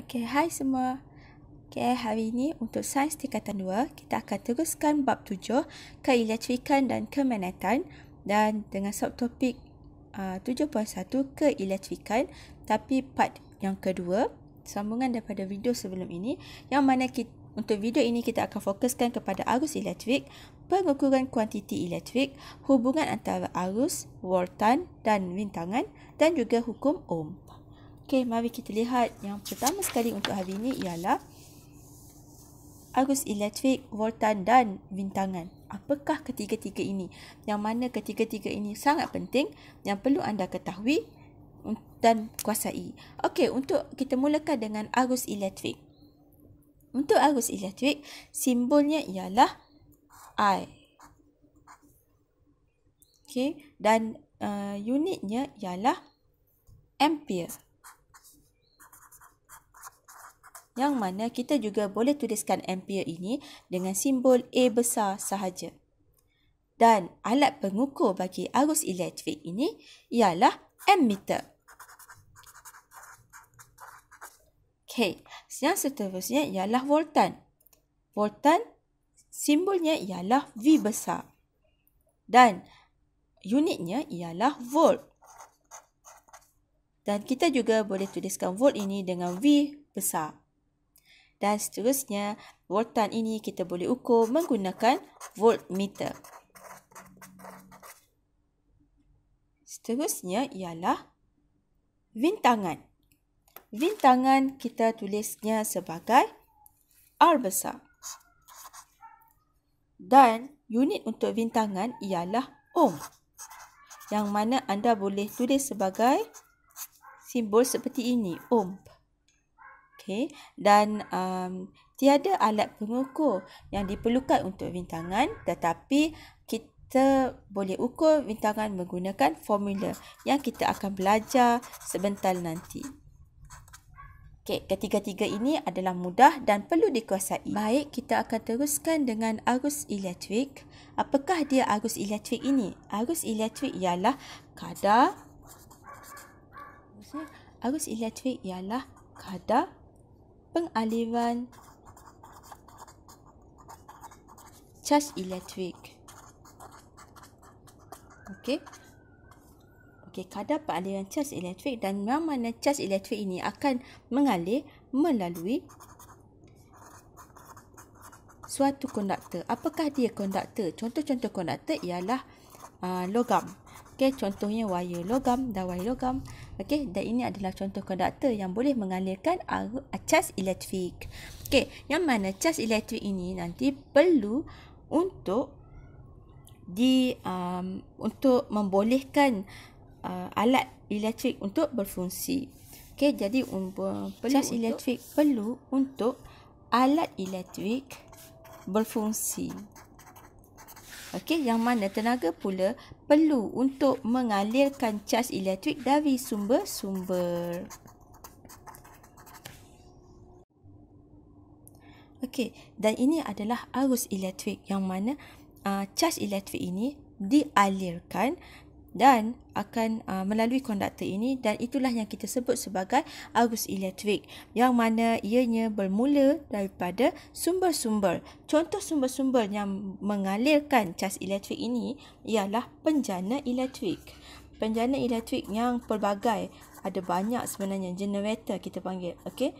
Okey, hai semua. Okey, hari ini untuk sains tingkatan 2, kita akan teruskan bab 7, keelektrikan dan keminatan dan dengan subtopik uh, 7.1 keelektrikan tapi part yang kedua sambungan daripada video sebelum ini yang mana kita untuk video ini kita akan fokuskan kepada arus elektrik, pengukuran kuantiti elektrik, hubungan antara arus, voltan dan bintangan dan juga hukum Ohm. Okey, mari kita lihat yang pertama sekali untuk hari ini ialah arus elektrik, voltan dan bintangan. Apakah ketiga-tiga ini? Yang mana ketiga-tiga ini sangat penting yang perlu anda ketahui dan kuasai. Okey, untuk kita mulakan dengan arus elektrik. Untuk arus elektrik, simbolnya ialah I. Okey, dan uh, unitnya ialah ampere yang mana kita juga boleh tuliskan ampere ini dengan simbol A besar sahaja. Dan alat pengukur bagi arus elektrik ini ialah ammeter. Okey, yang seterusnya ialah voltan. Voltan simbolnya ialah V besar. Dan unitnya ialah volt. Dan kita juga boleh tuliskan volt ini dengan V besar dan seterusnya voltan ini kita boleh ukur menggunakan voltmeter. Seterusnya ialah bintangan. Bintangan kita tulisnya sebagai R besar. Dan unit untuk bintangan ialah ohm. Yang mana anda boleh tulis sebagai simbol seperti ini, ohm. Okey, dan um, tiada alat pengukur yang diperlukan untuk bintangan tetapi kita boleh ukur bintangan menggunakan formula yang kita akan belajar sebentar nanti. Okey, ketiga-tiga ini adalah mudah dan perlu dikuasai. Baik, kita akan teruskan dengan arus elektrik. Apakah dia arus elektrik ini? Arus elektrik ialah kadar arus elektrik ialah kadar pengaliran cas elektrik. Okey. Okey, kadar pengaliran cas elektrik dan yang mana cas elektrik ini akan mengalir melalui suatu konduktor. Apakah dia konduktor? Contoh-contoh konduktor ialah uh, logam. Okey, contohnya wire logam dan wire logam. Okey, dan ini adalah contoh konduktor yang boleh mengalirkan cas elektrik. Okey, yang mana cas elektrik ini nanti perlu untuk di um, untuk membolehkan uh, alat elektrik untuk berfungsi. Okey, jadi um, cas elektrik perlu untuk alat elektrik berfungsi. Okey, yang mana tenaga pula perlu untuk mengalirkan caj elektrik dari sumber-sumber. Okey, dan ini adalah arus elektrik yang mana uh, caj elektrik ini dialirkan dan akan uh, melalui konduktor ini dan itulah yang kita sebut sebagai arus elektrik yang mana ianya bermula daripada sumber-sumber. Contoh sumber-sumber yang mengalirkan cas elektrik ini ialah penjana elektrik. Penjana elektrik yang pelbagai ada banyak sebenarnya generator kita panggil, okey.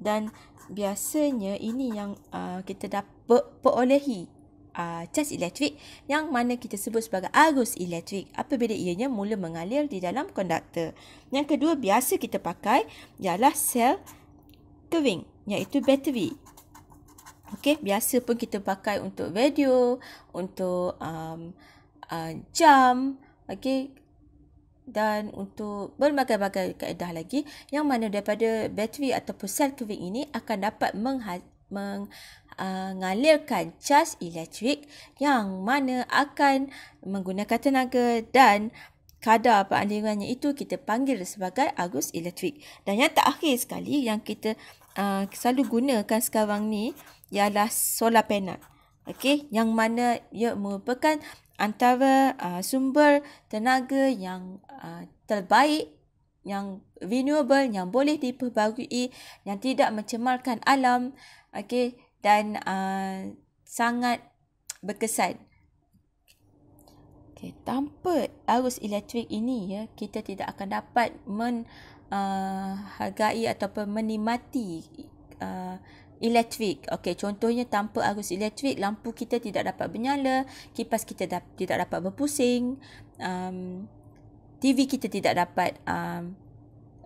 Dan biasanya ini yang uh, kita dapat perolehi uh, cas elektrik yang mana kita sebut sebagai arus elektrik apabila ianya mula mengalir di dalam konduktor. Yang kedua biasa kita pakai ialah sel kering iaitu bateri. Okey, biasa pun kita pakai untuk radio, untuk um, uh, jam, okey, dan untuk berbagai-bagai kaedah lagi yang mana daripada bateri ataupun sel kering ini akan dapat mengha- mengalirkan uh, cas elektrik yang mana akan menggunakan tenaga dan kadar pengalirannya itu kita panggil sebagai arus elektrik. Dan yang terakhir sekali yang kita uh, selalu gunakan sekarang ni ialah solar panel. Okey, yang mana ia merupakan antara uh, sumber tenaga yang uh, terbaik yang renewable, yang boleh diperbarui, yang tidak mencemarkan alam, okay, dan uh, sangat berkesan. Okay, tanpa arus elektrik ini ya kita tidak akan dapat menghargai uh, ataupun menikmati uh, elektrik. Okey, contohnya tanpa arus elektrik, lampu kita tidak dapat menyala, kipas kita da- tidak dapat berpusing, um, TV kita tidak dapat um,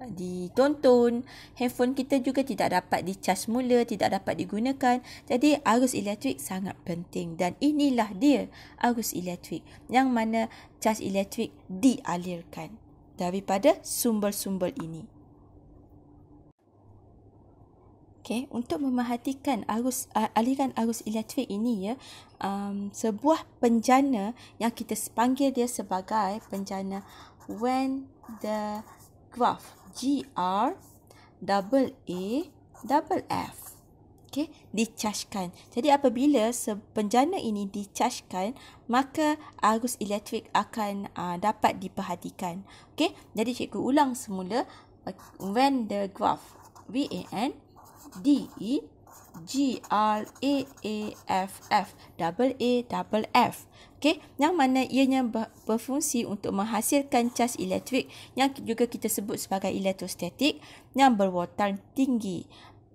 ditonton, handphone kita juga tidak dapat dicas mula, tidak dapat digunakan. Jadi arus elektrik sangat penting dan inilah dia arus elektrik yang mana cas elektrik dialirkan daripada sumber-sumber ini. Okay, untuk memerhatikan arus uh, aliran arus elektrik ini ya, um, sebuah penjana yang kita panggil dia sebagai penjana when the graph G R double A double F okay, dicaskan. Jadi apabila penjana ini dicaskan, maka arus elektrik akan uh, dapat diperhatikan. Okay, jadi cikgu ulang semula when the graph V A N D E G R A A F F double A double F. Okey, yang mana ianya berfungsi untuk menghasilkan cas elektrik yang juga kita sebut sebagai elektrostatik yang berwoltan tinggi.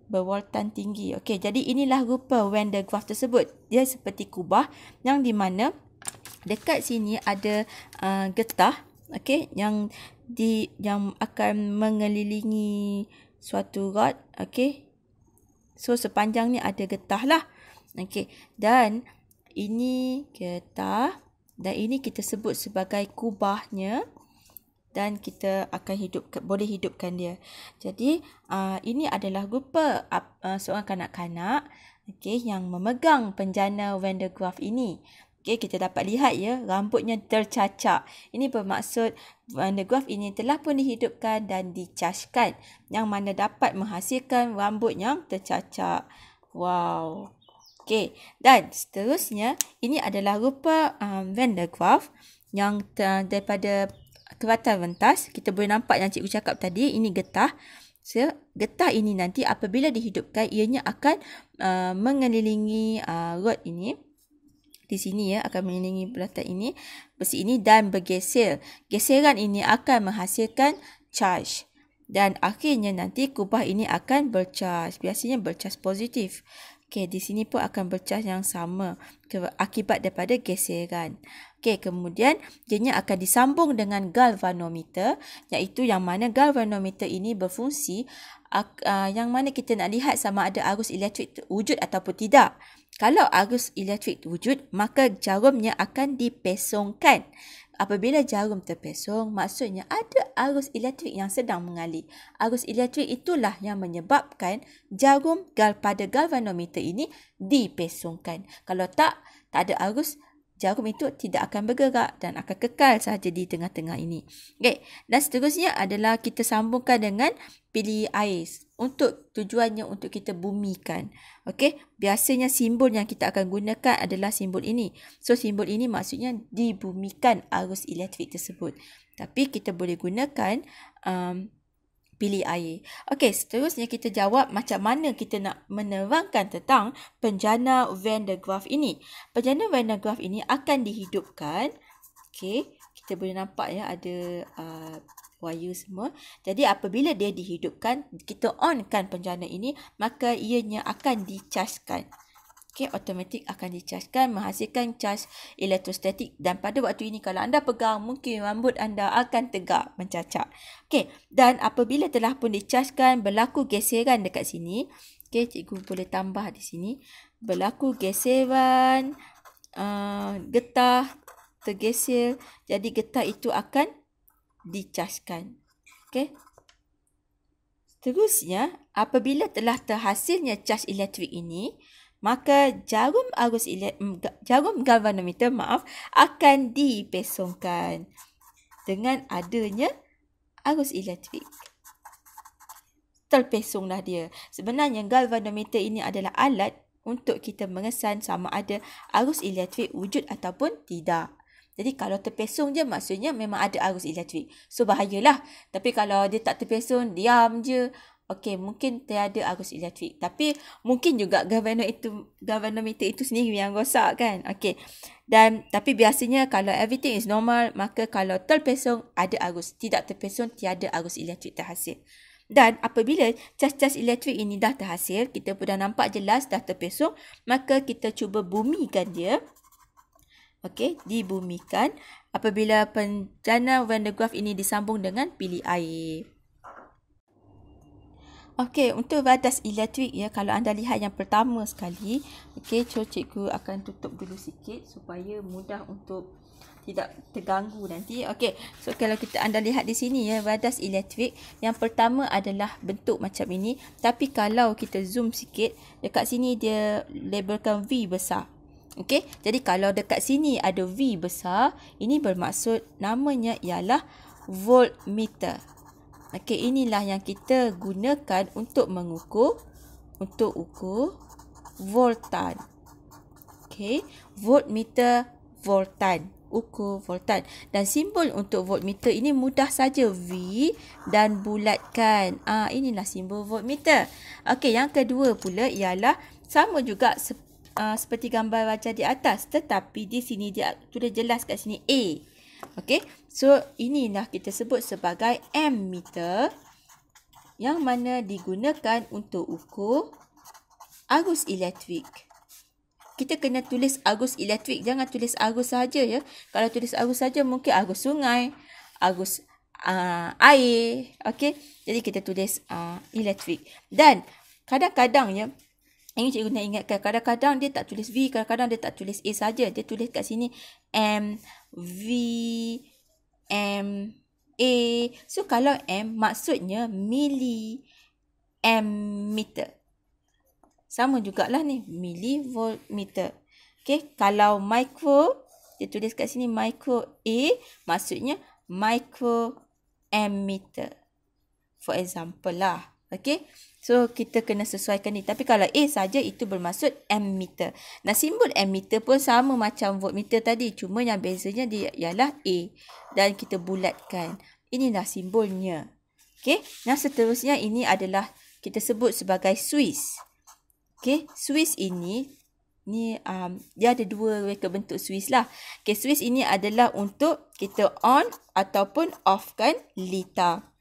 Berwoltan tinggi. Okey, jadi inilah rupa Van der Graaf tersebut. Dia seperti kubah yang di mana dekat sini ada uh, getah okey yang di yang akan mengelilingi suatu rod okey So sepanjang ni ada getah lah. Okey. Dan ini getah dan ini kita sebut sebagai kubahnya dan kita akan hidup boleh hidupkan dia. Jadi uh, ini adalah rupa uh, seorang kanak-kanak okey yang memegang penjana Van der Graaf ini. Okay, kita dapat lihat ya, rambutnya tercacak. Ini bermaksud der Graaf ini telah pun dihidupkan dan dicaskan yang mana dapat menghasilkan rambut yang tercacak. Wow. Okay, dan seterusnya ini adalah rupa um, Graaf yang ter- daripada keratan rentas. Kita boleh nampak yang cikgu cakap tadi, ini getah. So, getah ini nanti apabila dihidupkan, ianya akan uh, mengelilingi uh, rod ini di sini ya akan mengelilingi belatan ini besi ini dan bergeser. Geseran ini akan menghasilkan charge dan akhirnya nanti kubah ini akan bercharge. Biasanya bercharge positif. Okey, di sini pun akan bercharge yang sama akibat daripada geseran. Okey, kemudian ianya akan disambung dengan galvanometer iaitu yang mana galvanometer ini berfungsi uh, yang mana kita nak lihat sama ada arus elektrik wujud ataupun tidak. Kalau arus elektrik wujud, maka jarumnya akan dipesongkan. Apabila jarum terpesong, maksudnya ada arus elektrik yang sedang mengalir. Arus elektrik itulah yang menyebabkan jarum gal pada galvanometer ini dipesongkan. Kalau tak, tak ada arus, jarum itu tidak akan bergerak dan akan kekal sahaja di tengah-tengah ini. Okay. Dan seterusnya adalah kita sambungkan dengan pilih air untuk tujuannya untuk kita bumikan. Okay. Biasanya simbol yang kita akan gunakan adalah simbol ini. So simbol ini maksudnya dibumikan arus elektrik tersebut. Tapi kita boleh gunakan um, pilih air. Okey, seterusnya kita jawab macam mana kita nak menerangkan tentang penjana Van der Graaf ini. Penjana Van der Graaf ini akan dihidupkan. Okey, kita boleh nampak ya ada uh, wire semua. Jadi apabila dia dihidupkan, kita onkan penjana ini, maka ianya akan dicaskan. Okay, automatik akan dicaskan menghasilkan cas elektrostatik dan pada waktu ini kalau anda pegang mungkin rambut anda akan tegak mencacak. Okay, dan apabila telah pun dicaskan berlaku geseran dekat sini. Okay, cikgu boleh tambah di sini. Berlaku geseran, uh, getah tergeser. Jadi getah itu akan dicaskan. Okay. Seterusnya, apabila telah terhasilnya cas elektrik ini, maka jarum arus jarum galvanometer maaf akan dipesongkan dengan adanya arus elektrik. Terpesonglah dia. Sebenarnya galvanometer ini adalah alat untuk kita mengesan sama ada arus elektrik wujud ataupun tidak. Jadi kalau terpesong je maksudnya memang ada arus elektrik. So bahayalah. Tapi kalau dia tak terpesong, diam je. Okey, mungkin tiada arus elektrik. Tapi mungkin juga galvanometer itu galvanometer itu sendiri yang rosak kan. Okey. Dan tapi biasanya kalau everything is normal, maka kalau terpesong ada arus. Tidak terpesong tiada arus elektrik terhasil. Dan apabila cas-cas elektrik ini dah terhasil, kita pun dah nampak jelas dah terpesong, maka kita cuba bumikan dia. Okey, dibumikan apabila penjana Van de Graaff ini disambung dengan pilih air. Okey, untuk vadas elektrik ya, kalau anda lihat yang pertama sekali, okey, so cikgu akan tutup dulu sikit supaya mudah untuk tidak terganggu nanti. Okey, so kalau kita anda lihat di sini ya, vadas elektrik yang pertama adalah bentuk macam ini, tapi kalau kita zoom sikit, dekat sini dia labelkan V besar. Okey, jadi kalau dekat sini ada V besar, ini bermaksud namanya ialah voltmeter. Okey, inilah yang kita gunakan untuk mengukur untuk ukur voltan. Okey, voltmeter voltan, ukur voltan. Dan simbol untuk voltmeter ini mudah saja V dan bulatkan. Ah, inilah simbol voltmeter. Okey, yang kedua pula ialah sama juga uh, seperti gambar wajah di atas tetapi di sini dia sudah jelas kat sini A. Okey. So inilah kita sebut sebagai ammeter yang mana digunakan untuk ukur arus elektrik. Kita kena tulis arus elektrik, jangan tulis arus saja ya. Kalau tulis arus saja mungkin arus sungai, arus uh, air, okey. Jadi kita tulis uh, elektrik. Dan kadang-kadang ya ini cikgu nak ingatkan kadang-kadang dia tak tulis V, kadang-kadang dia tak tulis A saja. Dia tulis kat sini M, V, M, A. So kalau M maksudnya milli ammeter. Sama jugalah ni millivoltmeter. Okay, kalau micro, dia tulis kat sini micro A, maksudnya micro ammeter. For example lah. Okay. So kita kena sesuaikan ni. Tapi kalau A saja itu bermaksud ammeter. Nah simbol ammeter pun sama macam voltmeter tadi. Cuma yang bezanya dia ialah A. Dan kita bulatkan. Inilah simbolnya. Okay. Nah seterusnya ini adalah kita sebut sebagai Swiss. Okay. Swiss ini ni um, dia ada dua reka bentuk Swiss lah. Okay. Swiss ini adalah untuk kita on ataupun offkan litar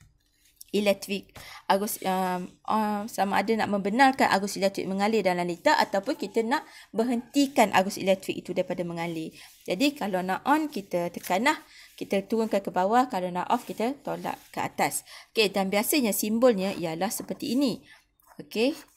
elektrik arus um, uh, sama ada nak membenarkan arus elektrik mengalir dalam litar ataupun kita nak berhentikan arus elektrik itu daripada mengalir. Jadi kalau nak on kita tekanlah kita turunkan ke bawah kalau nak off kita tolak ke atas. Okey dan biasanya simbolnya ialah seperti ini. Okey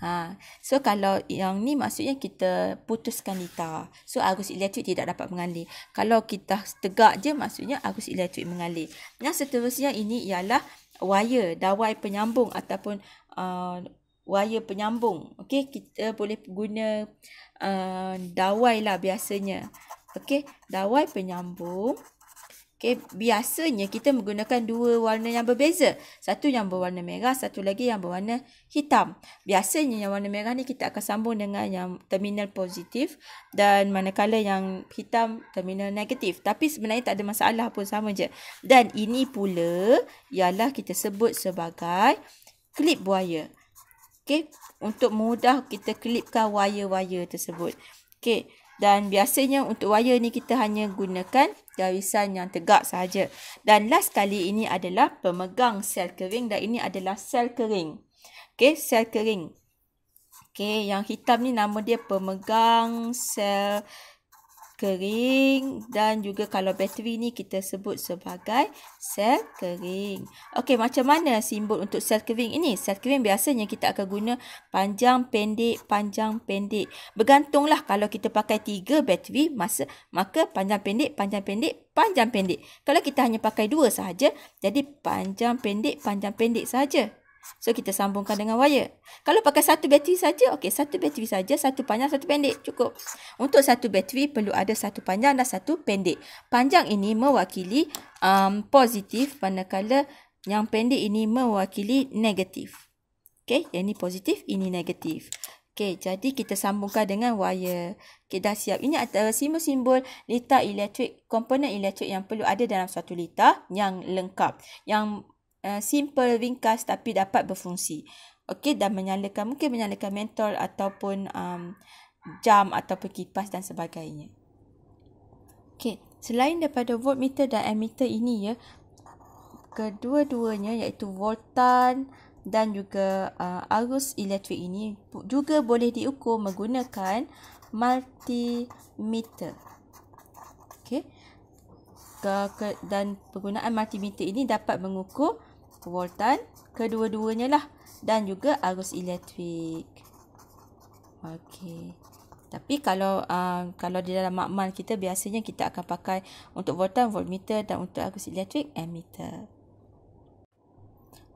Ha. So kalau yang ni maksudnya kita putuskan litar. So arus elektrik tidak dapat mengalir. Kalau kita tegak je maksudnya arus elektrik mengalir. Yang seterusnya ini ialah wire, dawai penyambung ataupun uh, wire penyambung. Okey, kita boleh guna uh, dawai lah biasanya. Okey, dawai penyambung. Okay, biasanya kita menggunakan dua warna yang berbeza. Satu yang berwarna merah, satu lagi yang berwarna hitam. Biasanya yang warna merah ni kita akan sambung dengan yang terminal positif dan manakala yang hitam terminal negatif. Tapi sebenarnya tak ada masalah pun sama je. Dan ini pula ialah kita sebut sebagai clip wire. Okay, untuk mudah kita clipkan wire-wire tersebut. Okay, dan biasanya untuk wire ni kita hanya gunakan garisan yang tegak sahaja. Dan last kali ini adalah pemegang sel kering dan ini adalah sel kering. Okey, sel kering. Okey, yang hitam ni nama dia pemegang sel kering dan juga kalau bateri ni kita sebut sebagai sel kering. Okey, macam mana simbol untuk sel kering ini? Sel kering biasanya kita akan guna panjang, pendek, panjang, pendek. Bergantunglah kalau kita pakai tiga bateri, masa, maka panjang, pendek, panjang, pendek, panjang, pendek. Kalau kita hanya pakai dua sahaja, jadi panjang, pendek, panjang, pendek sahaja. So kita sambungkan dengan wire. Kalau pakai satu bateri saja, okey, satu bateri saja, satu panjang, satu pendek, cukup. Untuk satu bateri perlu ada satu panjang dan satu pendek. Panjang ini mewakili um, positif manakala yang pendek ini mewakili negatif. Okey, yang ini positif, ini negatif. Okey, jadi kita sambungkan dengan wire. Okey, dah siap. Ini adalah simbol-simbol litar elektrik, komponen elektrik yang perlu ada dalam satu litar yang lengkap. Yang uh, simple, ringkas tapi dapat berfungsi. Okey, dan menyalakan, mungkin menyalakan mentol ataupun um, jam ataupun kipas dan sebagainya. Okey, selain daripada voltmeter dan ammeter ini ya, kedua-duanya iaitu voltan, dan juga uh, arus elektrik ini juga boleh diukur menggunakan multimeter. Okey. Dan penggunaan multimeter ini dapat mengukur voltan kedua-duanya lah dan juga arus elektrik. Okey. Tapi kalau uh, kalau di dalam makmal kita biasanya kita akan pakai untuk voltan voltmeter dan untuk arus elektrik ammeter.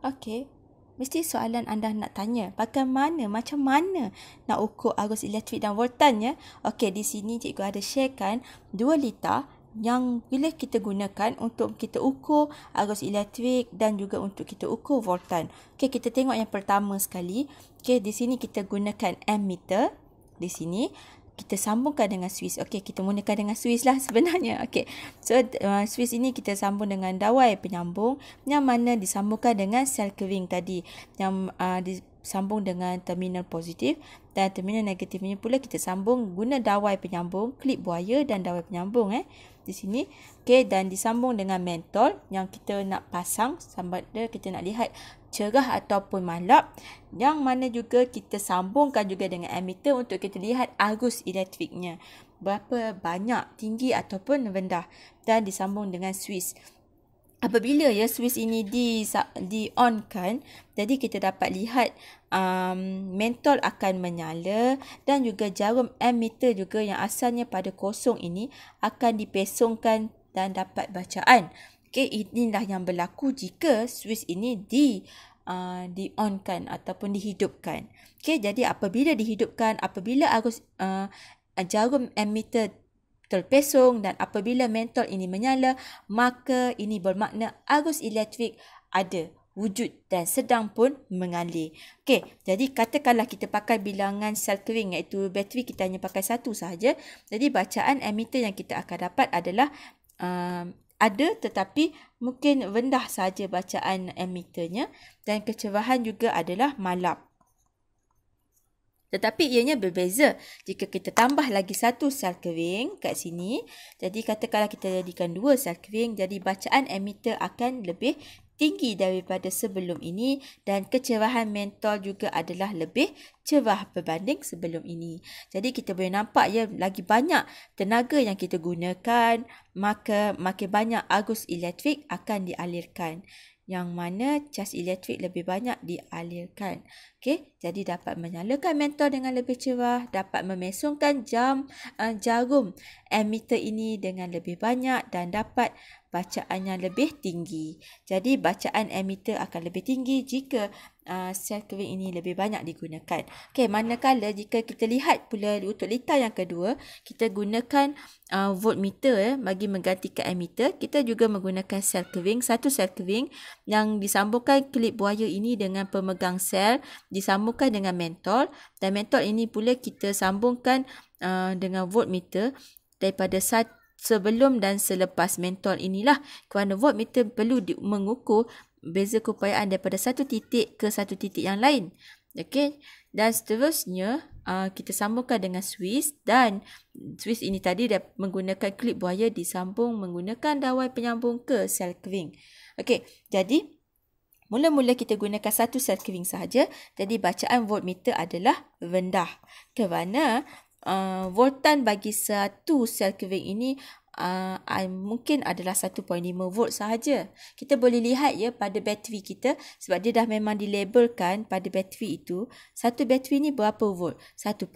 Okey. Mesti soalan anda nak tanya, bagaimana, macam mana nak ukur arus elektrik dan voltan ya? Okey, di sini cikgu ada sharekan dua litar yang boleh kita gunakan untuk kita ukur arus elektrik dan juga untuk kita ukur voltan. Okey, kita tengok yang pertama sekali. Okey, di sini kita gunakan ammeter di sini kita sambungkan dengan Swiss. Okey, kita mulakan dengan Swiss lah sebenarnya. Okey. So, uh, Swiss ini kita sambung dengan dawai penyambung yang mana disambungkan dengan sel kering tadi yang uh, disambung dengan terminal positif dan terminal negatifnya pula kita sambung guna dawai penyambung, klip buaya dan dawai penyambung eh di sini. Okey, dan disambung dengan mentol yang kita nak pasang sambil kita nak lihat cerah ataupun malap. Yang mana juga kita sambungkan juga dengan ammeter untuk kita lihat arus elektriknya. Berapa banyak tinggi ataupun rendah. Dan disambung dengan Swiss apabila ya Swiss ini di di on kan jadi kita dapat lihat um, mentol akan menyala dan juga jarum ammeter juga yang asalnya pada kosong ini akan dipesongkan dan dapat bacaan Okay, inilah yang berlaku jika Swiss ini di uh, di onkan ataupun dihidupkan. Okay, jadi apabila dihidupkan, apabila arus uh, jarum ammeter terpesong dan apabila mentol ini menyala, maka ini bermakna arus elektrik ada wujud dan sedang pun mengalir. Okey, jadi katakanlah kita pakai bilangan sel kering iaitu bateri kita hanya pakai satu sahaja. Jadi bacaan ammeter yang kita akan dapat adalah um, ada tetapi mungkin rendah saja bacaan ammeternya dan kecerahan juga adalah malap. Tetapi ianya berbeza jika kita tambah lagi satu sel kering kat sini. Jadi katakanlah kita jadikan dua sel kering, jadi bacaan ammeter akan lebih tinggi daripada sebelum ini dan kecerahan mentol juga adalah lebih cerah berbanding sebelum ini. Jadi kita boleh nampak ya lagi banyak tenaga yang kita gunakan maka makin banyak arus elektrik akan dialirkan yang mana cas elektrik lebih banyak dialirkan. Okey, jadi dapat menyalakan mentol dengan lebih cerah, dapat memesongkan jam uh, jarum ammeter ini dengan lebih banyak dan dapat bacaan yang lebih tinggi. Jadi bacaan ammeter akan lebih tinggi jika uh, sel kering ini lebih banyak digunakan. Okey, manakala jika kita lihat pula untuk litar yang kedua, kita gunakan uh, voltmeter eh, bagi menggantikan ammeter, kita juga menggunakan sel kering, satu sel kering yang disambungkan klip buaya ini dengan pemegang sel, disambungkan dengan mentol. Dan mentol ini pula kita sambungkan uh, dengan voltmeter daripada satu sebelum dan selepas mentol inilah. Kerana voltmeter perlu mengukur beza keupayaan daripada satu titik ke satu titik yang lain. Okey. Dan seterusnya uh, kita sambungkan dengan Swiss dan Swiss ini tadi dah menggunakan klip buaya disambung menggunakan dawai penyambung ke sel kering. Okey. Jadi Mula-mula kita gunakan satu sel kering sahaja, jadi bacaan voltmeter adalah rendah. Kerana uh, voltan bagi satu sel kering ini uh, uh, mungkin adalah 1.5 volt sahaja. Kita boleh lihat ya pada bateri kita sebab dia dah memang dilabelkan pada bateri itu satu bateri ni berapa volt? 1.5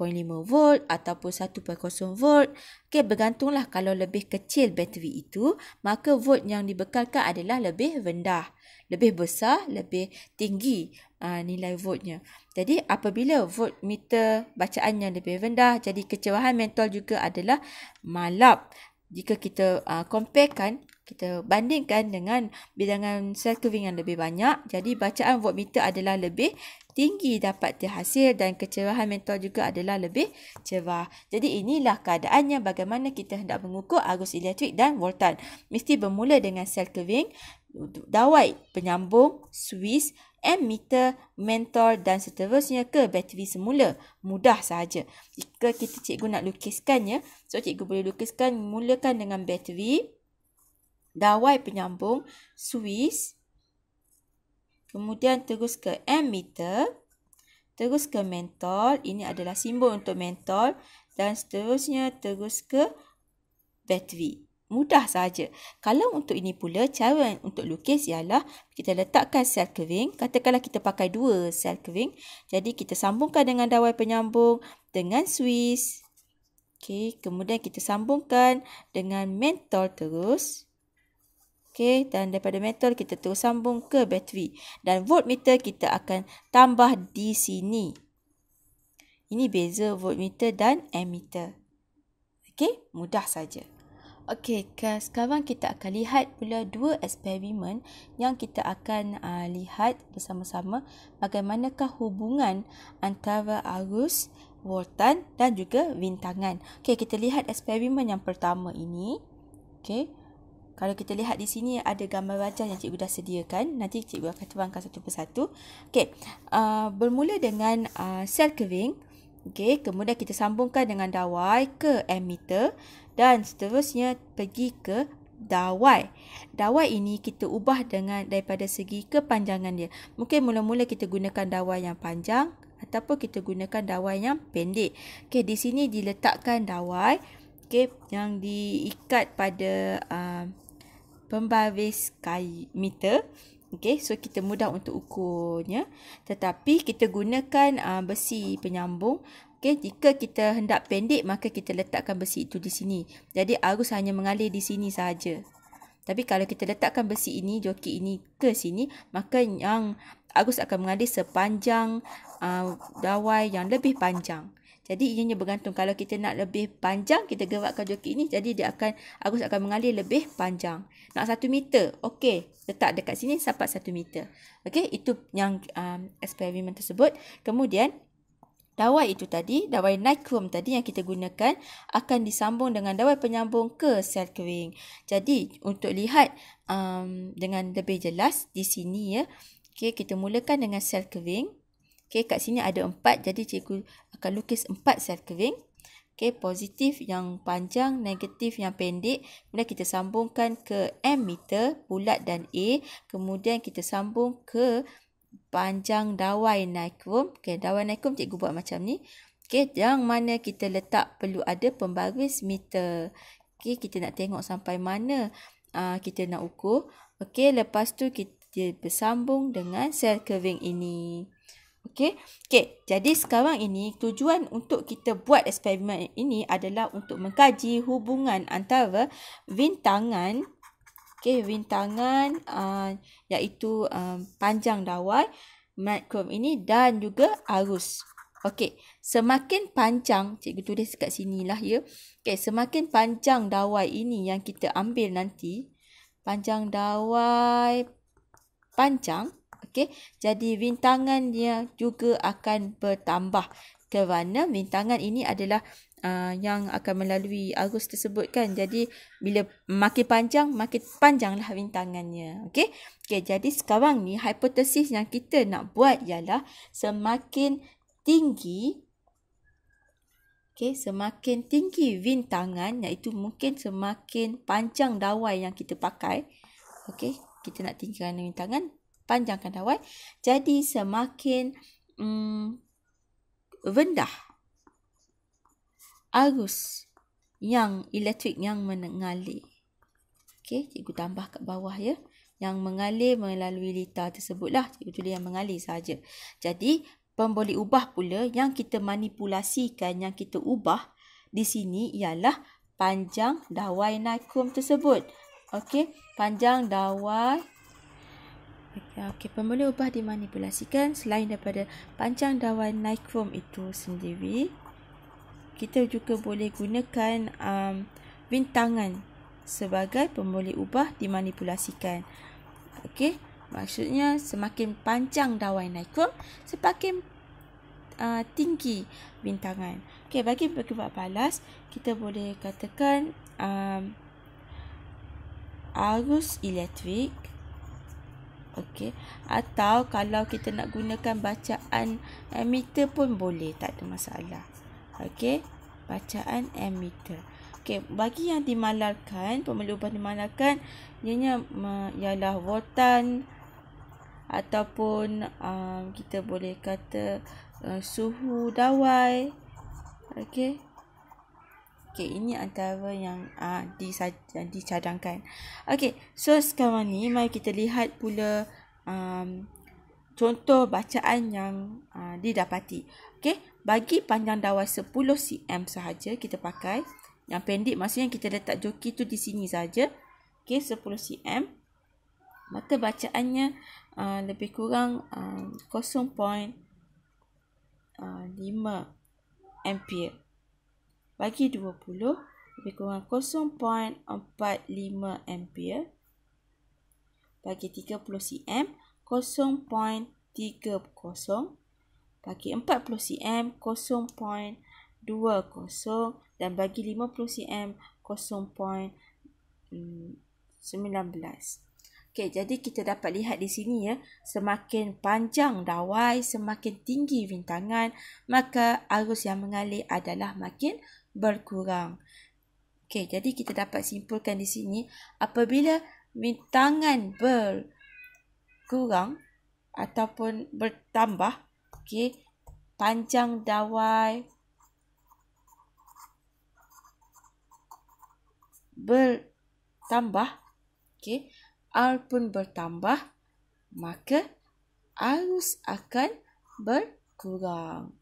volt ataupun 1.0 volt. Okey, bergantunglah kalau lebih kecil bateri itu, maka volt yang dibekalkan adalah lebih rendah. Lebih besar, lebih tinggi uh, nilai voltnya. Jadi apabila voltmeter bacaan yang lebih rendah, jadi kecerahan mentol juga adalah malap jika kita uh, comparekan kita bandingkan dengan bilangan sel kering yang lebih banyak jadi bacaan voltmeter adalah lebih tinggi dapat terhasil dan kecerahan mentol juga adalah lebih cerah. Jadi inilah keadaannya bagaimana kita hendak mengukur arus elektrik dan voltan. Mesti bermula dengan sel kering, dawai penyambung, Swiss, ammeter, mentol dan seterusnya ke bateri semula. Mudah sahaja. Jika kita cikgu nak lukiskannya, so cikgu boleh lukiskan mulakan dengan bateri, dawai penyambung, Swiss, Kemudian terus ke ammeter. Terus ke mentol. Ini adalah simbol untuk mentol. Dan seterusnya terus ke bateri. Mudah saja. Kalau untuk ini pula, cara untuk lukis ialah kita letakkan sel kering. Katakanlah kita pakai dua sel kering. Jadi kita sambungkan dengan dawai penyambung dengan Swiss. Okay, kemudian kita sambungkan dengan mentol terus. Okey, dan daripada metal kita terus sambung ke bateri. Dan voltmeter kita akan tambah di sini. Ini beza voltmeter dan ammeter. Okey, mudah saja. Okey, sekarang kita akan lihat pula dua eksperimen yang kita akan uh, lihat bersama-sama bagaimanakah hubungan antara arus, voltan dan juga bintangan. Okey, kita lihat eksperimen yang pertama ini. Okey. Kalau kita lihat di sini ada gambar wajah yang cikgu dah sediakan. Nanti cikgu akan terangkan satu persatu. Okey, uh, bermula dengan uh, sel kering. Okey, kemudian kita sambungkan dengan dawai ke ammeter dan seterusnya pergi ke dawai. Dawai ini kita ubah dengan daripada segi kepanjangan dia. Mungkin mula-mula kita gunakan dawai yang panjang ataupun kita gunakan dawai yang pendek. Okey, di sini diletakkan dawai okey yang diikat pada uh, pembaris kai meter. Okey, so kita mudah untuk ukurnya. Tetapi kita gunakan uh, besi penyambung. Okey, jika kita hendak pendek, maka kita letakkan besi itu di sini. Jadi arus hanya mengalir di sini sahaja. Tapi kalau kita letakkan besi ini, joki ini ke sini, maka yang arus akan mengalir sepanjang uh, dawai yang lebih panjang. Jadi ianya bergantung kalau kita nak lebih panjang kita gerakkan joki ini jadi dia akan arus akan mengalir lebih panjang. Nak satu meter. Okey, letak dekat sini sampai satu meter. Okey, itu yang um, eksperimen tersebut. Kemudian dawai itu tadi, dawai nichrome tadi yang kita gunakan akan disambung dengan dawai penyambung ke sel kering. Jadi untuk lihat um, dengan lebih jelas di sini ya. Okey, kita mulakan dengan sel kering. Okey, kat sini ada empat. Jadi cikgu akan lukis empat sel kering. Okey, positif yang panjang, negatif yang pendek. Kemudian kita sambungkan ke ammeter, bulat dan A. Kemudian kita sambung ke panjang dawai nichrome. Okey, dawai nichrome cikgu buat macam ni. Okey, yang mana kita letak perlu ada pembaris meter. Okey, kita nak tengok sampai mana uh, kita nak ukur. Okey, lepas tu kita bersambung dengan sel kering ini. Okey. Okey, jadi sekarang ini tujuan untuk kita buat eksperimen ini adalah untuk mengkaji hubungan antara bintangan okey, bintangan uh, iaitu um, panjang dawai makrom ini dan juga arus. Okey, semakin panjang, cikgu tulis kat sinilah ya. Okey, semakin panjang dawai ini yang kita ambil nanti, panjang dawai panjang Okey, jadi bintangan dia juga akan bertambah kerana bintangan ini adalah uh, yang akan melalui arus tersebut kan. Jadi bila makin panjang, makin panjanglah bintangannya. Okey. Okey, jadi sekarang ni hipotesis yang kita nak buat ialah semakin tinggi Okey, semakin tinggi bintangan iaitu mungkin semakin panjang dawai yang kita pakai. Okey, kita nak tinggikan bintangan panjangkan dawai jadi semakin mm, rendah arus yang elektrik yang mengalir. Okey, cikgu tambah kat bawah ya. Yang mengalir melalui litar tersebutlah. Cikgu tulis yang mengalir saja. Jadi, pemboleh ubah pula yang kita manipulasikan, yang kita ubah di sini ialah panjang dawai nichrome tersebut. Okey, panjang dawai Okey, pemula ubah dimanipulasikan selain daripada panjang dawan nichrome itu sendiri. Kita juga boleh gunakan um, bintangan sebagai pemboleh ubah dimanipulasikan. Okey, Maksudnya semakin panjang dawai naikum, semakin uh, tinggi bintangan. Okey, bagi berkebab balas, kita boleh katakan um, arus elektrik Okey. Atau kalau kita nak gunakan bacaan ammeter pun boleh, tak ada masalah. Okey. Bacaan ammeter. Okey, bagi yang dimalarkan, pemilih ubah dimalarkan, ianya ialah voltan ataupun um, kita boleh kata uh, suhu dawai. Okey. Okey, ini antara yang uh, dicadangkan. Okey, so sekarang ni mari kita lihat pula um, contoh bacaan yang uh, didapati. Okey, bagi panjang dawai 10 cm sahaja kita pakai. Yang pendek maksudnya kita letak joki tu di sini saja. Okey, 10 cm. Maka bacaannya uh, lebih kurang uh, 0.5 ampere bagi 20 lebih kurang 0.45 ampere. Bagi 30 cm 0.30 bagi 40 cm 0.20 dan bagi 50 cm 0.19 Okey, jadi kita dapat lihat di sini ya, semakin panjang dawai, semakin tinggi rintangan, maka arus yang mengalir adalah makin berkurang. Okey, jadi kita dapat simpulkan di sini apabila rintangan berkurang ataupun bertambah, okey, panjang dawai bertambah, okey, R pun bertambah, maka arus akan berkurang.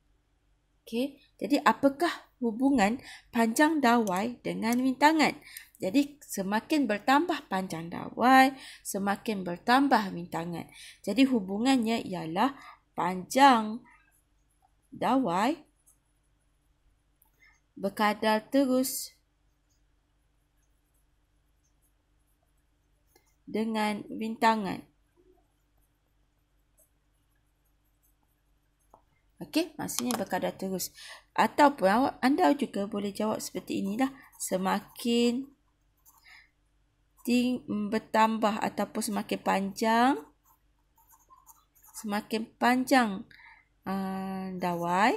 Okey, jadi apakah hubungan panjang dawai dengan rintangan? Jadi semakin bertambah panjang dawai, semakin bertambah rintangan. Jadi hubungannya ialah panjang dawai berkadar terus dengan bintangan. Okey, maksudnya berkadar terus. Ataupun anda juga boleh jawab seperti inilah. Semakin ting bertambah ataupun semakin panjang. Semakin panjang uh, dawai.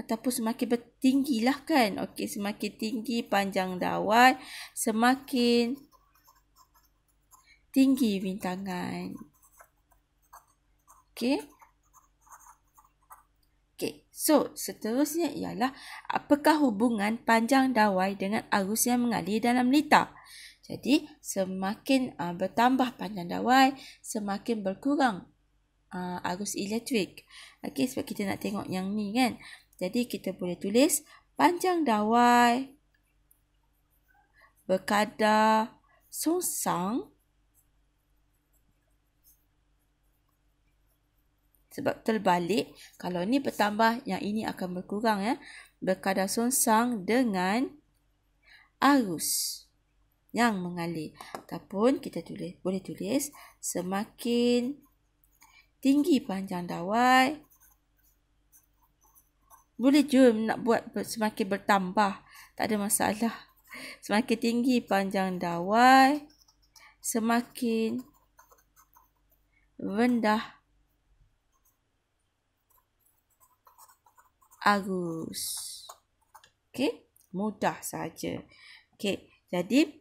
Ataupun semakin bertinggi lah kan. Okey, semakin tinggi panjang dawai. Semakin tinggi rintangan. Okey. So seterusnya ialah apakah hubungan panjang dawai dengan arus yang mengalir dalam lita? Jadi, semakin uh, bertambah panjang dawai, semakin berkurang uh, arus elektrik. Okey, sebab kita nak tengok yang ni kan. Jadi, kita boleh tulis panjang dawai berkadar songsang Sebab terbalik, kalau ni bertambah, yang ini akan berkurang ya. Berkadar songsang dengan arus yang mengalir. Ataupun kita tulis, boleh tulis semakin tinggi panjang dawai. Boleh jom nak buat semakin bertambah. Tak ada masalah. Semakin tinggi panjang dawai, semakin rendah arus. Okey, mudah saja. Okey, jadi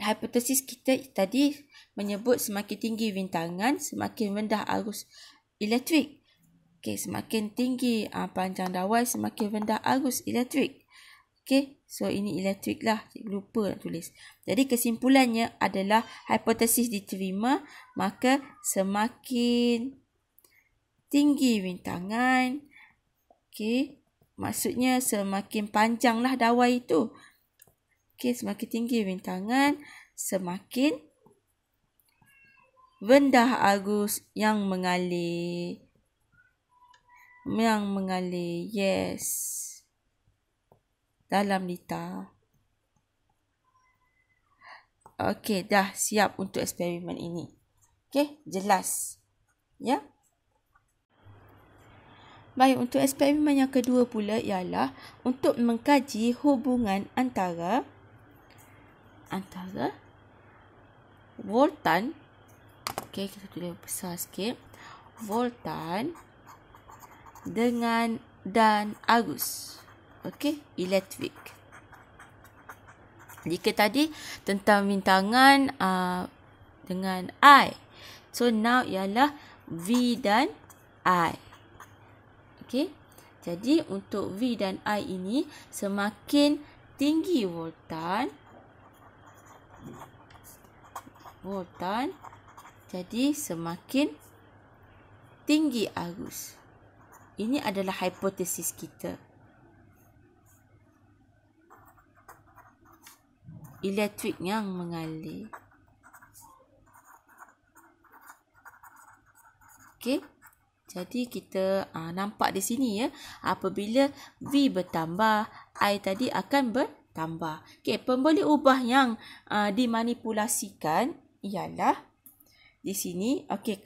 hipotesis kita tadi menyebut semakin tinggi rintangan, semakin rendah arus elektrik. Okey, semakin tinggi uh, panjang dawai, semakin rendah arus elektrik. Okey, so ini elektrik lah. Cikgu lupa nak tulis. Jadi kesimpulannya adalah hipotesis diterima, maka semakin tinggi rintangan, Okey. Maksudnya semakin panjanglah dawai itu. Okey, semakin tinggi rintangan, semakin rendah arus yang mengalir. Yang mengalir, yes. Dalam lita. Okey, dah siap untuk eksperimen ini. Okey, jelas. Ya. Baik, untuk eksperimen yang kedua pula ialah untuk mengkaji hubungan antara antara voltan okey kita tulis besar sikit voltan dengan dan arus okey elektrik. Jika tadi tentang bintangan uh, dengan I. So now ialah V dan I Okey. Jadi untuk V dan I ini semakin tinggi voltan voltan jadi semakin tinggi arus. Ini adalah hipotesis kita. Elektrik yang mengalir. Okey. Jadi kita uh, nampak di sini ya, apabila V bertambah, I tadi akan bertambah. Okey, pemboleh ubah yang uh, dimanipulasikan ialah di sini. Okey,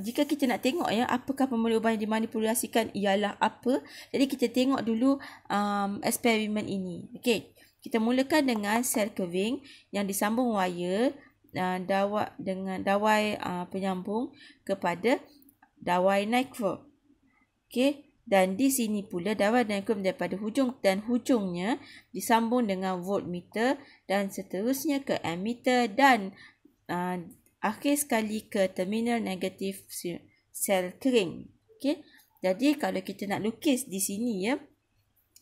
jika kita nak tengok ya, apakah pemboleh ubah yang dimanipulasikan ialah apa. Jadi kita tengok dulu um, eksperimen ini. Okey, kita mulakan dengan sel keving yang disambung wire uh, dawai dengan dawai uh, penyambung kepada dawai nichrome. Okey, dan di sini pula dawai nichrome daripada hujung dan hujungnya disambung dengan voltmeter dan seterusnya ke ammeter dan uh, akhir sekali ke terminal negatif sel kering. Okey. Jadi kalau kita nak lukis di sini ya,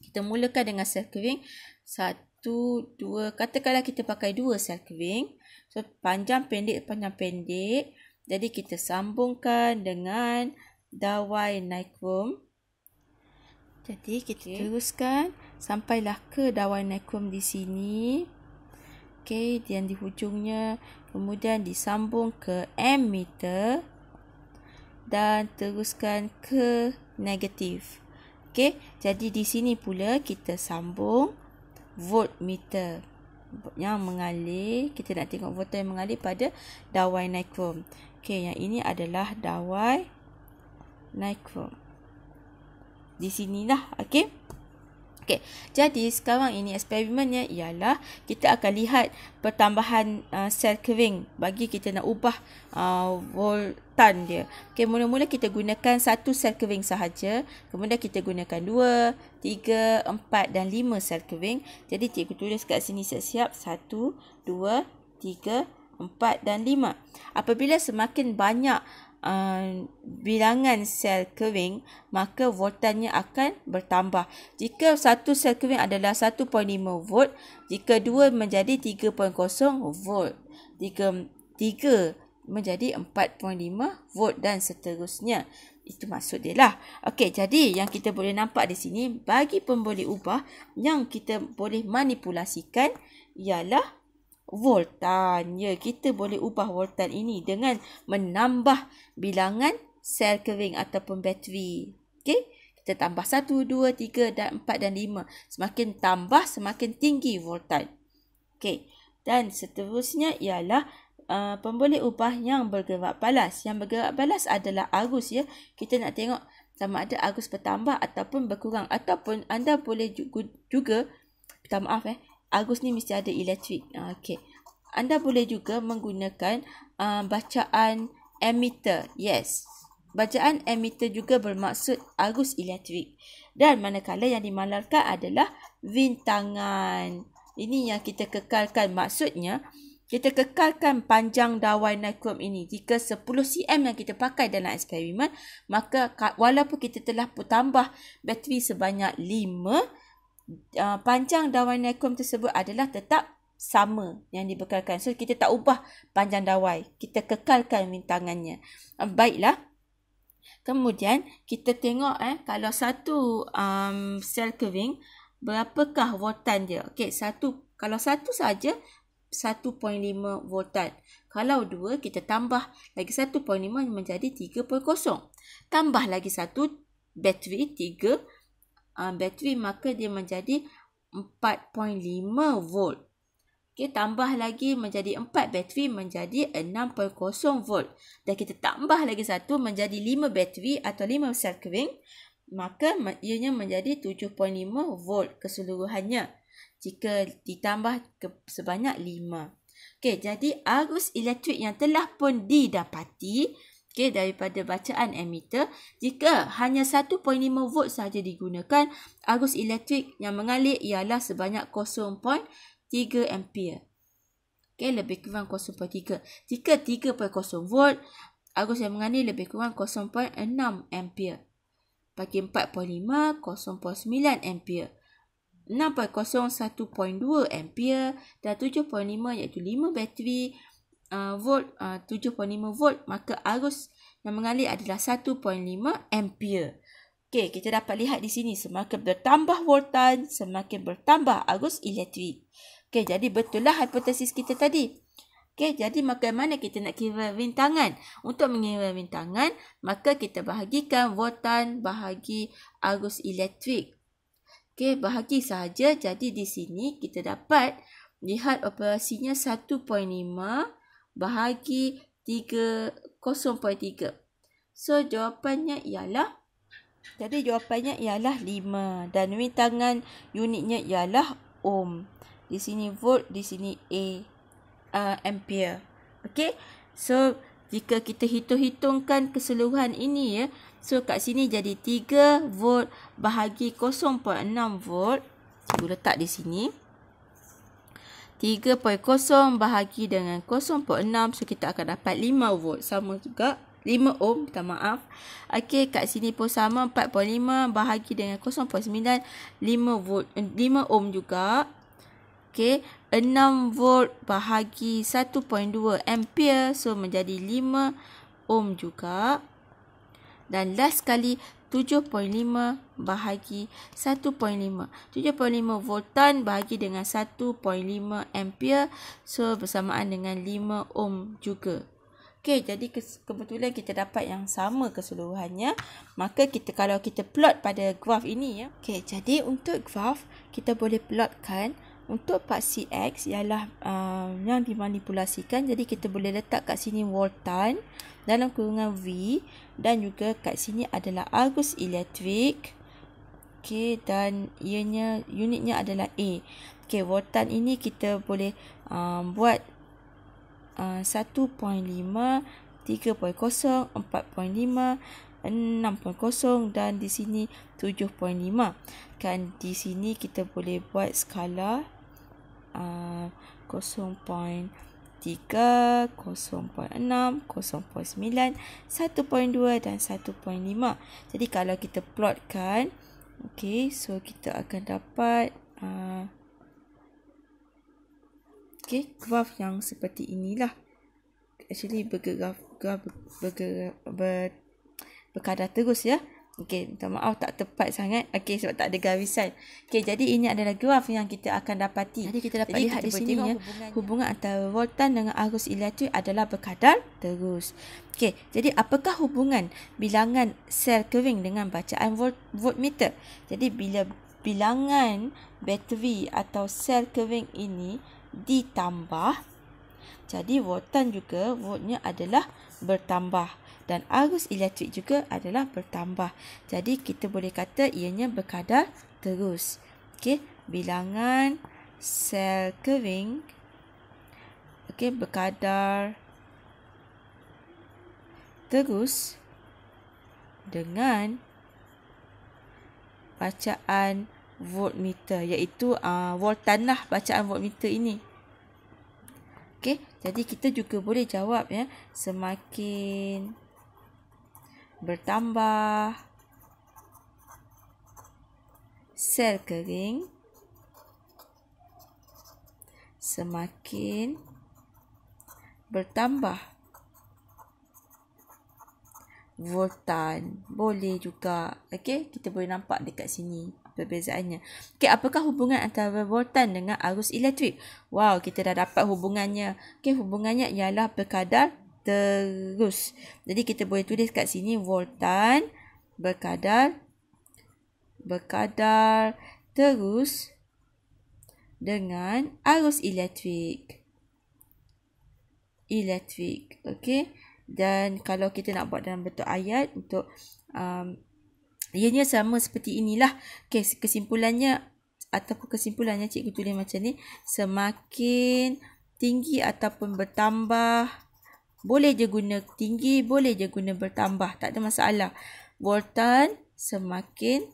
kita mulakan dengan sel kering. Satu, dua, katakanlah kita pakai dua sel kering. So, panjang pendek, panjang pendek. Jadi kita sambungkan dengan dawai nichrome. Jadi kita okay. teruskan sampailah ke dawai nichrome di sini. Okey, dan di hujungnya kemudian disambung ke ammeter dan teruskan ke negatif. Okey, jadi di sini pula kita sambung voltmeter yang mengalir. Kita nak tengok voltage yang mengalir pada dawai nichrome. Okey, yang ini adalah dawai nichrome. Di sinilah, okey. Okey. Jadi sekarang ini eksperimennya ialah kita akan lihat pertambahan uh, sel kering bagi kita nak ubah uh, voltan dia. Okey, mula-mula kita gunakan satu sel kering sahaja, kemudian kita gunakan dua, tiga, empat dan lima sel kering. Jadi cikgu tulis kat sini siap-siap satu, dua, tiga, empat dan lima. Apabila semakin banyak uh, bilangan sel kering, maka voltannya akan bertambah. Jika satu sel kering adalah 1.5 volt, jika dua menjadi 3.0 volt. Jika tiga menjadi 4.5 volt dan seterusnya. Itu maksud dia lah. Okey, jadi yang kita boleh nampak di sini, bagi pemboleh ubah yang kita boleh manipulasikan ialah voltan. Ya, kita boleh ubah voltan ini dengan menambah bilangan sel kering ataupun bateri. Okey? Kita tambah 1, 2, 3 dan 4 dan 5. Semakin tambah, semakin tinggi voltan. Okey. Dan seterusnya ialah uh, pemboleh ubah yang bergerak balas. Yang bergerak balas adalah arus ya. Kita nak tengok sama ada arus bertambah ataupun berkurang. Ataupun anda boleh juga, juga minta maaf eh, Argus ni mesti ada elektrik. Uh, Okey. Anda boleh juga menggunakan uh, bacaan emitter. Yes. Bacaan emitter juga bermaksud arus elektrik. Dan manakala yang dimalarkan adalah bintangan. Ini yang kita kekalkan. Maksudnya, kita kekalkan panjang dawai nichrome ini. Jika 10 cm yang kita pakai dalam eksperimen, maka walaupun kita telah tambah bateri sebanyak 5, uh, panjang dawai nichrome tersebut adalah tetap sama yang dibekalkan. So kita tak ubah panjang dawai. Kita kekalkan bintangannya. Uh, baiklah. Kemudian kita tengok eh kalau satu um, sel kering berapakah voltan dia. Okey, satu kalau satu saja 1.5 voltan. Kalau dua kita tambah lagi 1.5 menjadi 3.0. Tambah lagi satu bateri uh, bateri maka dia menjadi 4.5 volt. Okay, tambah lagi menjadi 4 bateri menjadi 6.0 volt. Dan kita tambah lagi satu menjadi 5 bateri atau 5 sel kering. Maka ianya menjadi 7.5 volt keseluruhannya. Jika ditambah ke sebanyak 5. Okay, jadi arus elektrik yang telah pun didapati okay, daripada bacaan emitter jika hanya 1.5 volt saja digunakan arus elektrik yang mengalir ialah sebanyak 0.3 ampere. Okay, lebih kurang 0.3 jika 3.0 volt arus yang mengalir lebih kurang 0.6 ampere. Bagi 4.5 0.9 ampere. 6.0 1.2 ampere. Dan 7.5 iaitu 5 bateri uh, volt uh, 7.5 volt maka arus yang mengalir adalah 1.5 ampere. Okey, kita dapat lihat di sini semakin bertambah voltan semakin bertambah arus elektrik. Okey, jadi betul lah hipotesis kita tadi. Okey, jadi bagaimana kita nak kira rintangan? Untuk mengira rintangan, maka kita bahagikan voltan bahagi arus elektrik. Okey, bahagi saja. Jadi di sini kita dapat lihat operasinya 1.5 bahagi 3 0.3. So jawapannya ialah jadi jawapannya ialah 5 dan rintangan unitnya ialah ohm. Di sini volt, di sini A uh, ampere. Okey. So jika kita hitung-hitungkan keseluruhan ini ya. So kat sini jadi 3 volt bahagi 0.6 volt. Saya letak di sini. 3.0 bahagi dengan 0.6 so kita akan dapat 5 volt. Sama juga 5 ohm minta maaf. Okey kat sini pun sama 4.5 bahagi dengan 0.9 5 volt 5 ohm juga. Okey 6 volt bahagi 1.2 ampere so menjadi 5 ohm juga. Dan last sekali 7.5 bahagi 1.5. 7.5 voltan bahagi dengan 1.5 ampere. So, bersamaan dengan 5 ohm juga. Okey, jadi kebetulan kita dapat yang sama keseluruhannya. Maka kita kalau kita plot pada graf ini ya. Okey, jadi untuk graf kita boleh plotkan untuk part CX ialah uh, yang dimanipulasikan. Jadi kita boleh letak kat sini voltan dalam kurungan V dan juga kat sini adalah arus elektrik. Okey dan ianya unitnya adalah A. Okey voltan ini kita boleh um, buat uh, 1.5 3.0 4.5 6.0 dan di sini 7.5 kan di sini kita boleh buat skala uh, 0.3 0.6 0.9 1.2 dan 1.5 jadi kalau kita plotkan okey so kita akan dapat uh, okey graf yang seperti inilah actually bergerak graf bergerak ber, berkadar terus ya. Okey, minta maaf tak tepat sangat. Okey, sebab tak ada garisan. Okey, jadi ini adalah graf yang kita akan dapati. Jadi kita dapat jadi, lihat kita di sini ya, hubungan antara voltan dengan arus elektrik adalah berkadar terus. Okey, jadi apakah hubungan bilangan sel kering dengan bacaan volt voltmeter? Jadi bila bilangan bateri atau sel kering ini ditambah, jadi voltan juga voltnya adalah bertambah dan arus elektrik juga adalah bertambah. Jadi kita boleh kata ianya berkadar terus. Okey, bilangan sel kering okey berkadar terus dengan bacaan voltmeter iaitu uh, voltan lah bacaan voltmeter ini. Okey, jadi kita juga boleh jawab ya semakin bertambah. Sel kering. Semakin bertambah. Voltan. Boleh juga. Okey kita boleh nampak dekat sini perbezaannya. Okey apakah hubungan antara voltan dengan arus elektrik? Wow kita dah dapat hubungannya. Okey hubungannya ialah berkadar terus. Jadi kita boleh tulis kat sini voltan berkadar berkadar terus dengan arus elektrik. Elektrik. Okey. Dan kalau kita nak buat dalam bentuk ayat untuk um, ianya sama seperti inilah. Okey, kesimpulannya ataupun kesimpulannya cikgu tulis macam ni. Semakin tinggi ataupun bertambah boleh je guna tinggi, boleh je guna bertambah. Tak ada masalah. Voltan semakin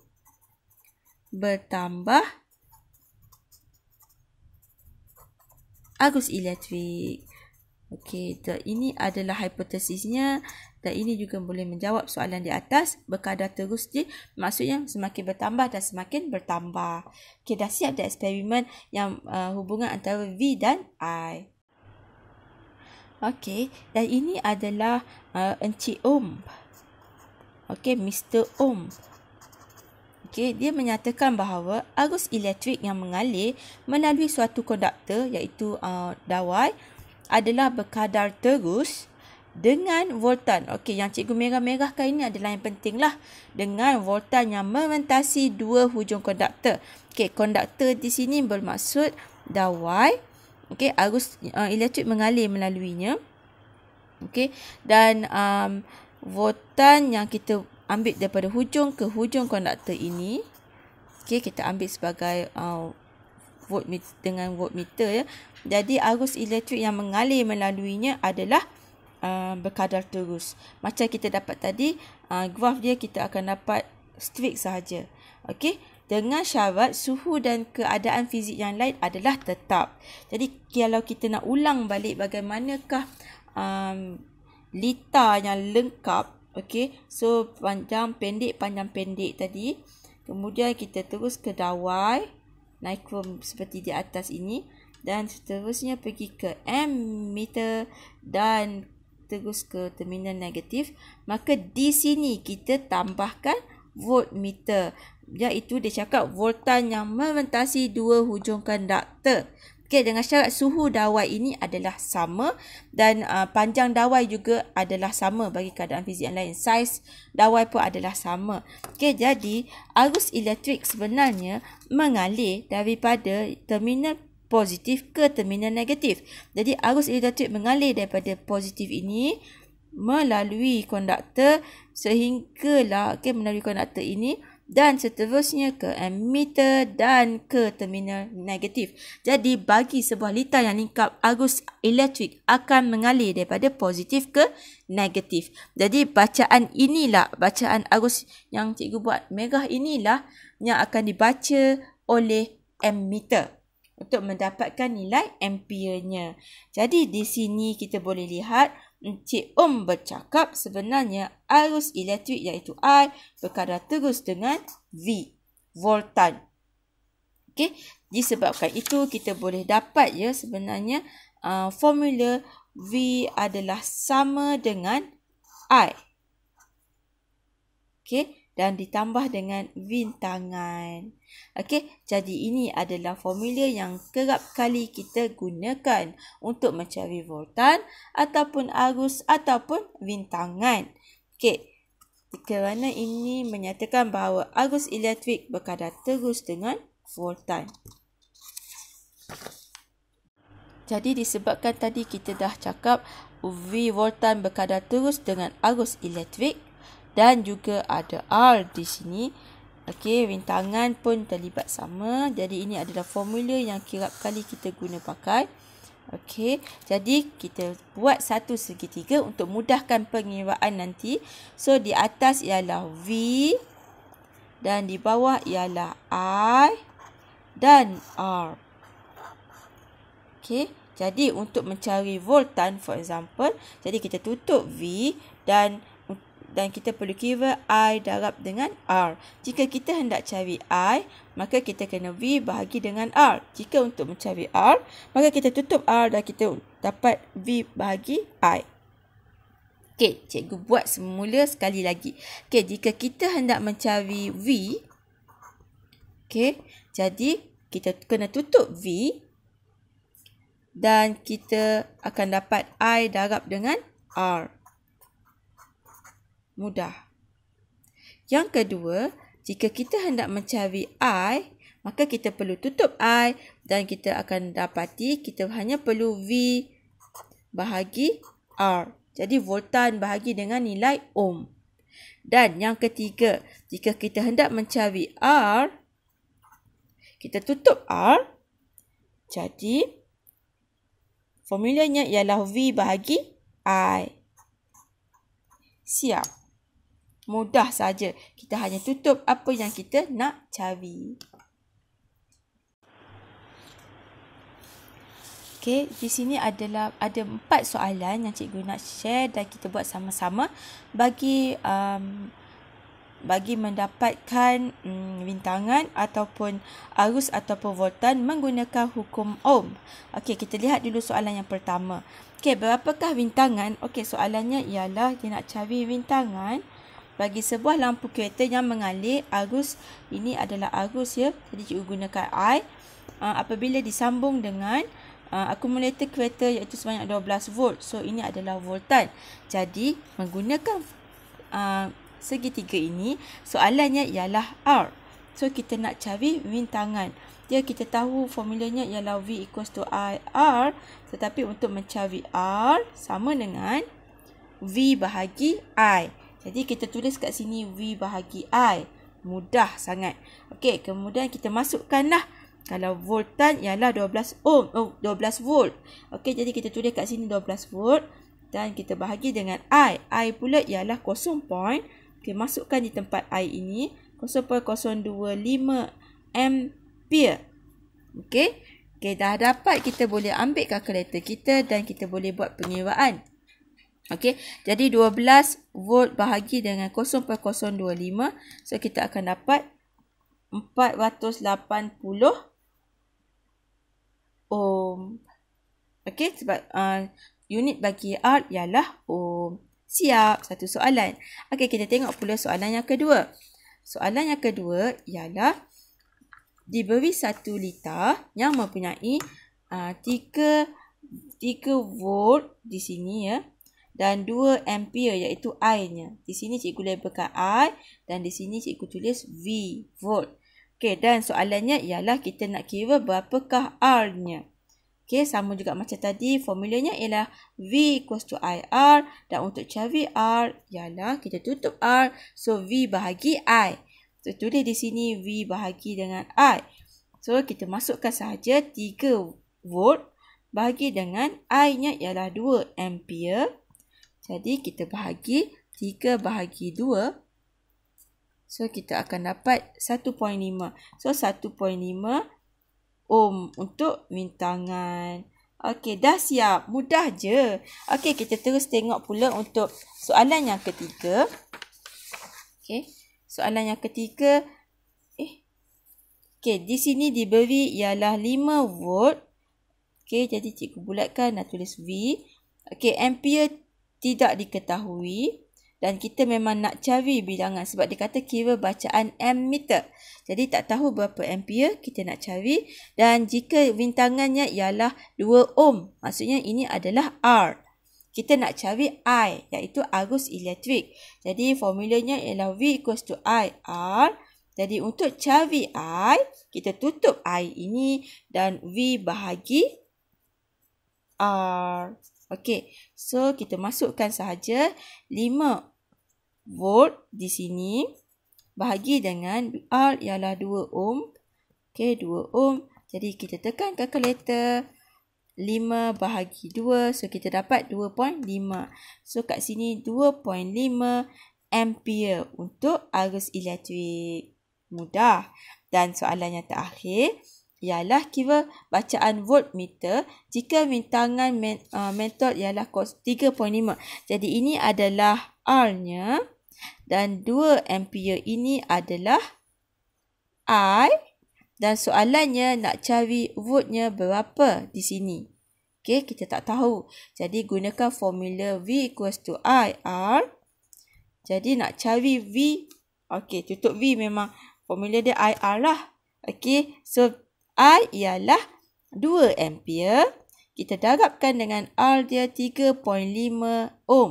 bertambah arus elektrik. Okey, ini adalah hipotesisnya dan ini juga boleh menjawab soalan di atas berkadar terus je maksudnya semakin bertambah dan semakin bertambah. Okey, dah siap dah eksperimen yang uh, hubungan antara V dan I. Okey, dan ini adalah uh, Encik Om. Okey, Mr. Om. Okay, dia menyatakan bahawa arus elektrik yang mengalir melalui suatu konduktor iaitu uh, dawai adalah berkadar terus dengan voltan. Okey, yang cikgu merah-merahkan ini adalah yang pentinglah dengan voltan yang mementasi dua hujung konduktor. Okey, konduktor di sini bermaksud dawai. Okey, arus uh, elektrik mengalir melaluinya. Okey, dan um, voltan yang kita ambil daripada hujung ke hujung konduktor ini. Okey, kita ambil sebagai uh, voltmeter dengan voltmeter ya. Jadi arus elektrik yang mengalir melaluinya adalah uh, berkadar terus. Macam kita dapat tadi, uh, graf dia kita akan dapat strict sahaja. Okey, dengan syarat suhu dan keadaan fizik yang lain adalah tetap. Jadi kalau kita nak ulang balik bagaimanakah um, lita yang lengkap Okey, so panjang pendek panjang pendek tadi. Kemudian kita terus ke dawai naik seperti di atas ini dan seterusnya pergi ke ammeter dan terus ke terminal negatif. Maka di sini kita tambahkan voltmeter iaitu dia cakap voltan yang mementasi dua hujung konduktor. Okey, dengan syarat suhu dawai ini adalah sama dan uh, panjang dawai juga adalah sama bagi keadaan fizik yang lain. Saiz dawai pun adalah sama. Okey, jadi arus elektrik sebenarnya mengalir daripada terminal positif ke terminal negatif. Jadi arus elektrik mengalir daripada positif ini melalui konduktor sehinggalah okey melalui konduktor ini dan seterusnya ke emitter dan ke terminal negatif. Jadi bagi sebuah lita yang lingkap arus elektrik akan mengalir daripada positif ke negatif. Jadi bacaan inilah bacaan arus yang cikgu buat merah inilah yang akan dibaca oleh emitter untuk mendapatkan nilai ampere-nya. Jadi di sini kita boleh lihat Encik Om bercakap sebenarnya arus elektrik iaitu I berkadar terus dengan V, voltan. Okey, disebabkan itu kita boleh dapat ya sebenarnya uh, formula V adalah sama dengan I. Okey, dan ditambah dengan bintangan. Okey, jadi ini adalah formula yang kerap kali kita gunakan untuk mencari voltan ataupun arus ataupun bintangan. Okey, kerana ini menyatakan bahawa arus elektrik berkadar terus dengan voltan. Jadi disebabkan tadi kita dah cakap V voltan berkadar terus dengan arus elektrik, dan juga ada R di sini. Okey, rintangan pun terlibat sama. Jadi ini adalah formula yang kirap kali kita guna pakai. Okey, jadi kita buat satu segitiga untuk mudahkan pengiraan nanti. So di atas ialah V dan di bawah ialah I dan R. Okey, jadi untuk mencari voltan for example, jadi kita tutup V dan dan kita perlu kira I darab dengan R. Jika kita hendak cari I, maka kita kena V bahagi dengan R. Jika untuk mencari R, maka kita tutup R dan kita dapat V bahagi I. Okey, cikgu buat semula sekali lagi. Okey, jika kita hendak mencari V, okey, jadi kita kena tutup V dan kita akan dapat I darab dengan R mudah. Yang kedua, jika kita hendak mencari I, Maka kita perlu tutup I dan kita akan dapati kita hanya perlu V bahagi R. Jadi voltan bahagi dengan nilai ohm. Dan yang ketiga, jika kita hendak mencari R, kita tutup R. Jadi, formulanya ialah V bahagi I. Siap. Mudah saja. Kita hanya tutup apa yang kita nak cari. Okey, di sini adalah ada empat soalan yang cikgu nak share dan kita buat sama-sama bagi um, bagi mendapatkan um, bintangan ataupun arus ataupun voltan menggunakan hukum Ohm. Okey, kita lihat dulu soalan yang pertama. Okey, berapakah bintangan? Okey, soalannya ialah dia nak cari bintangan bagi sebuah lampu kereta yang mengalir arus ini adalah arus ya. Jadi cikgu gunakan I uh, apabila disambung dengan uh, akumulator kereta iaitu sebanyak 12 volt. So ini adalah voltan. Jadi menggunakan uh, segitiga ini soalannya ialah R. So kita nak cari rintangan. Dia kita tahu formulanya ialah V equals to I R. Tetapi untuk mencari R sama dengan V bahagi I. Jadi kita tulis kat sini V bahagi I. Mudah sangat. Okey, kemudian kita masukkanlah kalau voltan ialah 12 ohm, oh 12 volt. Okey, jadi kita tulis kat sini 12 volt dan kita bahagi dengan I. I pula ialah 0. Okey, masukkan di tempat I ini 0.025 ampere. Okey. Okey, dah dapat kita boleh ambil kalkulator kita dan kita boleh buat pengiraan. Okey, jadi 12 volt bahagi dengan 0.025. So kita akan dapat 480 ohm. Okey, sebab uh, unit bagi R ialah ohm. Siap, satu soalan. Okey, kita tengok pula soalan yang kedua. Soalan yang kedua ialah diberi satu liter yang mempunyai uh, 3, 3 volt di sini ya dan 2 ampere iaitu I-nya. Di sini cikgu labelkan I dan di sini cikgu tulis V, volt. Okey, dan soalannya ialah kita nak kira berapakah R-nya. Okey, sama juga macam tadi, formulanya ialah V equals to IR dan untuk cari R ialah kita tutup R, so V bahagi I. So, tulis di sini V bahagi dengan I. So, kita masukkan sahaja 3 volt bahagi dengan I-nya ialah 2 ampere. Jadi, kita bahagi 3 bahagi 2 So kita akan dapat 1.5. So 1.5 ohm untuk rintangan. Okey, dah siap. Mudah je. Okey, kita terus tengok pula untuk soalan yang ketiga. Okey, soalan yang ketiga. Eh. Okey, di sini diberi ialah 5 volt. Okey, jadi cikgu bulatkan dan tulis V. Okey, ampere tidak diketahui dan kita memang nak cari bilangan sebab dia kata kira bacaan ammeter. Jadi tak tahu berapa ampere kita nak cari dan jika rintangannya ialah 2 ohm, maksudnya ini adalah R. Kita nak cari I iaitu arus elektrik. Jadi formulanya ialah V equals to I R. Jadi untuk cari I, kita tutup I ini dan V bahagi R. Okey, so kita masukkan sahaja 5 volt di sini bahagi dengan R ialah 2 ohm. Okey, 2 ohm. Jadi kita tekan kalkulator 5 bahagi 2. So kita dapat 2.5. So kat sini 2.5 ampere untuk arus elektrik. Mudah. Dan soalan yang terakhir ialah kira bacaan voltmeter jika rintangan men, uh, metod ialah 3.5. Jadi ini adalah R-nya dan 2 ampere ini adalah I dan soalannya nak cari voltnya berapa di sini. Okey, kita tak tahu. Jadi gunakan formula V equals to I R. Jadi nak cari V, okey tutup V memang formula dia I R lah. Okey, so I ialah 2 ampere. Kita darabkan dengan R dia 3.5 ohm.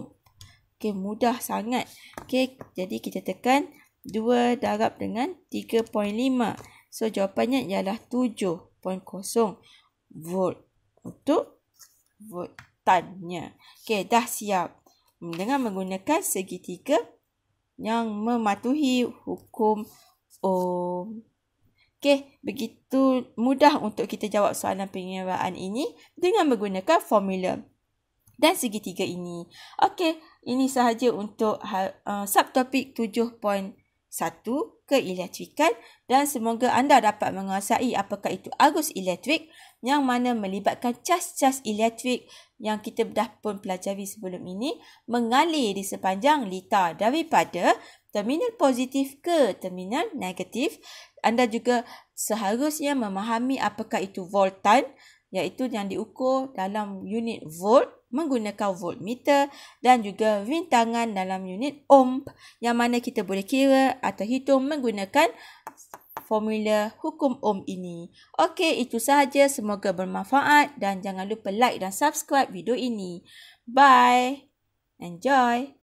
Okey, mudah sangat. Okey, jadi kita tekan 2 darab dengan 3.5. So jawapannya ialah 7.0 volt untuk voltannya. Okey, dah siap. Dengan menggunakan segitiga yang mematuhi hukum Ohm. Okey, begitu mudah untuk kita jawab soalan penguasaan ini dengan menggunakan formula dan segitiga ini. Okey, ini sahaja untuk uh, subtopik 7.1 keelektrikan dan semoga anda dapat menguasai apakah itu arus elektrik yang mana melibatkan cas-cas elektrik yang kita dah pun pelajari sebelum ini mengalir di sepanjang litar daripada terminal positif ke terminal negatif. Anda juga seharusnya memahami apakah itu voltan iaitu yang diukur dalam unit volt menggunakan voltmeter dan juga rintangan dalam unit ohm yang mana kita boleh kira atau hitung menggunakan formula hukum ohm ini. Okey, itu sahaja. Semoga bermanfaat dan jangan lupa like dan subscribe video ini. Bye. Enjoy.